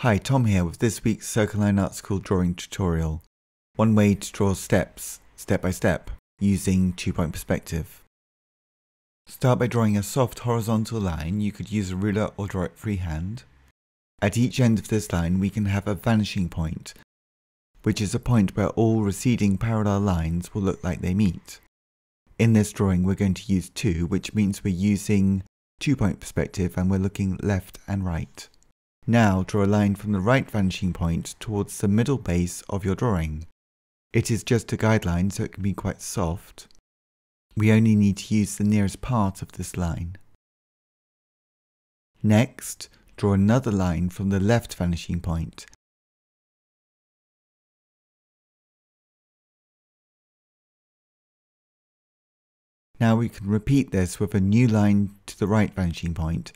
Hi, Tom here with this week's Circle Line Art School drawing tutorial. One way to draw steps, step by step, using two-point perspective. Start by drawing a soft horizontal line, you could use a ruler or draw it freehand. At each end of this line we can have a vanishing point, which is a point where all receding parallel lines will look like they meet. In this drawing we're going to use two, which means we're using two-point perspective and we're looking left and right. Now draw a line from the right vanishing point towards the middle base of your drawing. It is just a guideline so it can be quite soft. We only need to use the nearest part of this line. Next, draw another line from the left vanishing point. Now we can repeat this with a new line to the right vanishing point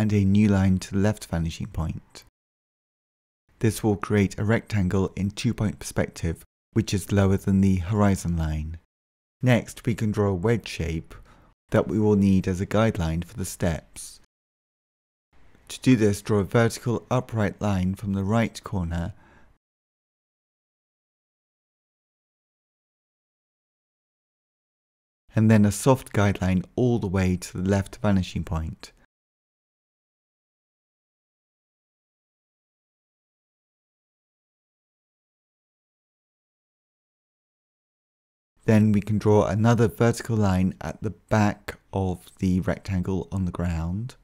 and a new line to the left vanishing point. This will create a rectangle in two-point perspective which is lower than the horizon line. Next we can draw a wedge shape that we will need as a guideline for the steps. To do this draw a vertical upright line from the right corner and then a soft guideline all the way to the left vanishing point. Then we can draw another vertical line at the back of the rectangle on the ground.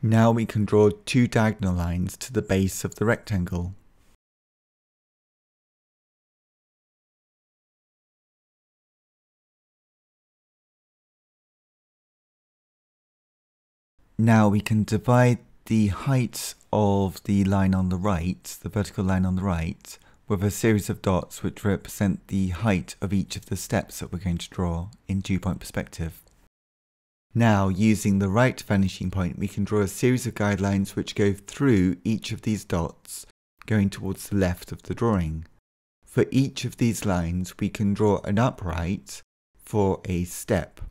Now we can draw two diagonal lines to the base of the rectangle. Now we can divide the height of the line on the right, the vertical line on the right, with a series of dots which represent the height of each of the steps that we're going to draw in two-point perspective. Now, using the right vanishing point, we can draw a series of guidelines which go through each of these dots, going towards the left of the drawing. For each of these lines, we can draw an upright for a step.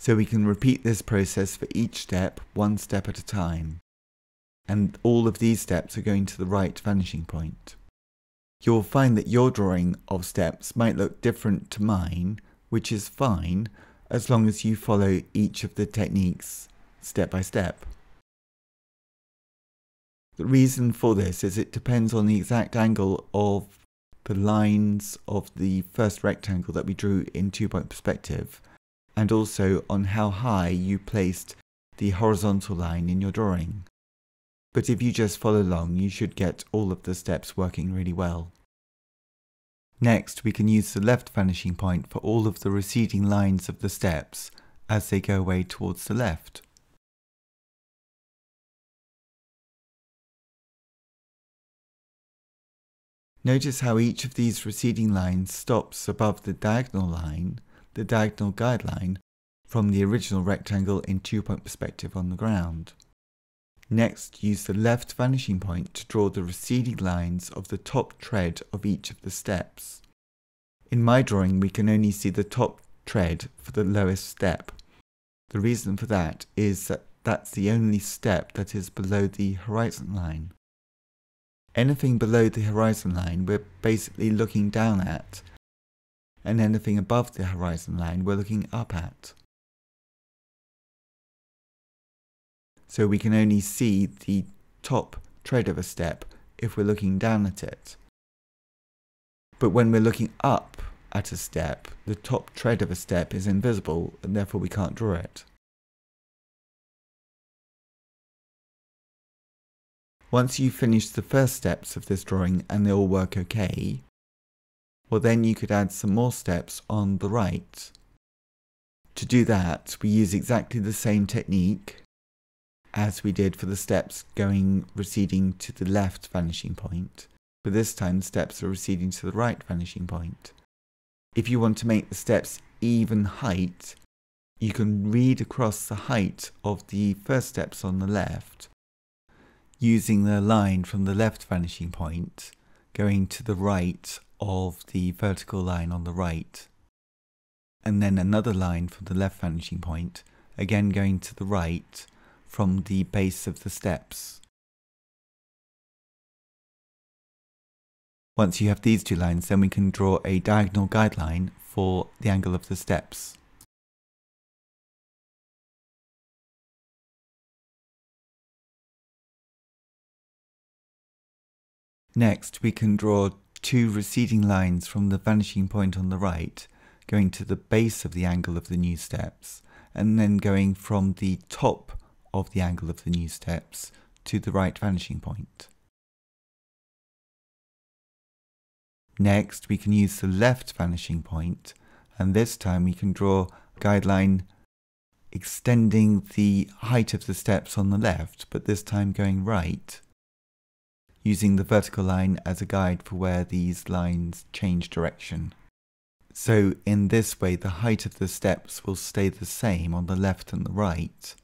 So we can repeat this process for each step, one step at a time. And all of these steps are going to the right vanishing point. You'll find that your drawing of steps might look different to mine, which is fine, as long as you follow each of the techniques step by step. The reason for this is it depends on the exact angle of the lines of the first rectangle that we drew in two-point perspective and also on how high you placed the horizontal line in your drawing. But if you just follow along, you should get all of the steps working really well. Next, we can use the left vanishing point for all of the receding lines of the steps as they go away towards the left. Notice how each of these receding lines stops above the diagonal line the diagonal guideline from the original rectangle in two-point perspective on the ground. Next, use the left vanishing point to draw the receding lines of the top tread of each of the steps. In my drawing, we can only see the top tread for the lowest step. The reason for that is that that's the only step that is below the horizon line. Anything below the horizon line we're basically looking down at and anything above the horizon line we're looking up at. So we can only see the top tread of a step if we're looking down at it. But when we're looking up at a step, the top tread of a step is invisible and therefore we can't draw it. Once you've finished the first steps of this drawing and they all work okay, well then you could add some more steps on the right. To do that, we use exactly the same technique as we did for the steps going receding to the left vanishing point, but this time the steps are receding to the right vanishing point. If you want to make the steps even height, you can read across the height of the first steps on the left using the line from the left vanishing point going to the right of the vertical line on the right, and then another line from the left vanishing point, again going to the right from the base of the steps. Once you have these two lines, then we can draw a diagonal guideline for the angle of the steps. Next, we can draw two receding lines from the vanishing point on the right, going to the base of the angle of the new steps, and then going from the top of the angle of the new steps to the right vanishing point. Next, we can use the left vanishing point, and this time we can draw a guideline extending the height of the steps on the left, but this time going right using the vertical line as a guide for where these lines change direction. So in this way the height of the steps will stay the same on the left and the right.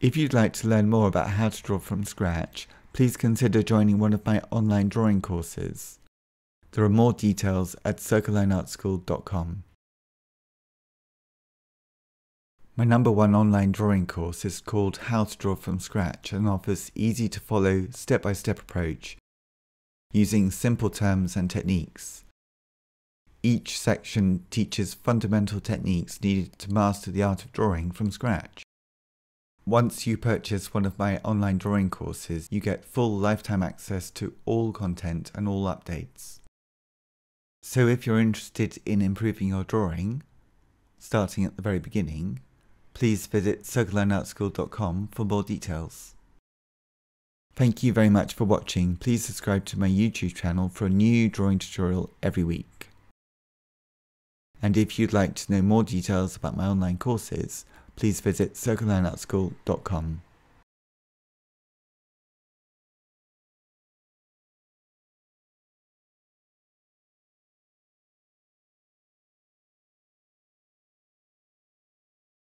If you'd like to learn more about how to draw from scratch, please consider joining one of my online drawing courses. There are more details at circlelineartschool.com. My number one online drawing course is called How to Draw from Scratch and offers easy to follow step by step approach using simple terms and techniques. Each section teaches fundamental techniques needed to master the art of drawing from scratch. Once you purchase one of my online drawing courses, you get full lifetime access to all content and all updates. So if you're interested in improving your drawing, starting at the very beginning, please visit circlelineartschool.com for more details. Thank you very much for watching. Please subscribe to my YouTube channel for a new drawing tutorial every week. And if you'd like to know more details about my online courses, please visit circlelineartschool.com.